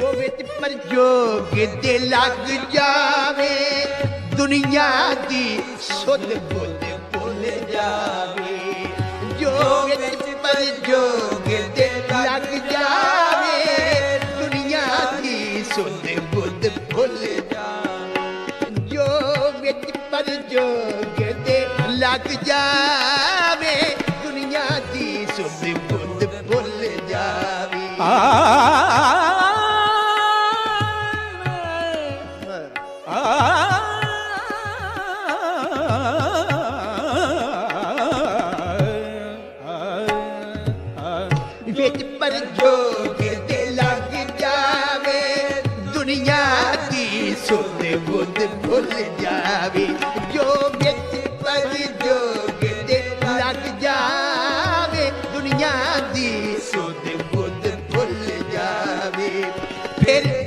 ਜੋ ਵਿੱਚ ਪਰ ਜੋਗ ਦੇ ਲੱਗ ਜਾਵੇ, ਦੁਨੀਆ ਦੀ ਸੁਧ ਬੁੱਧ ਭੁੱਲ ਜਾਵੇ। ਜੋ ਵਿੱਚ ਪਰ ਜੋਗ ਦੇ ਲੱਗ ਜਾਵੇ, ਦੁਨੀਆ ਦੀ ਸੁਧ ਬੁੱਧ ਭੁੱਲ ਜਾਵੇ। ਜੋ ਵਿੱਚ ਪਰ ਜੋਗ ਦੇ ਲੱਗ ਜਾਵੇ, ਦੁਨੀਆ ਦੀ ਸੁਧ ਬੁੱਧ ਭੁੱਲ ਜਾਵੇ। ਵਿੱਚ ਪਰ ਜੋਗ ਤੇ ਲੱਗ ਜਾਵੇ, ਦੁਨੀਆ ਦੀ ਸੁਧ ਬੁੱਧ ਭੁੱਲ ਜਾਵੇ। ਜੋ ਵਿੱਚ ਪਰ ਜੋਗ ਤੇ ਲੱਗ ਜਾਵੇ, ਦੁਨੀਆ ਦੀ ਸੁਧ ਬੁੱਧ ਭੁੱਲ ਜਾਵੇ। ਫਿਰ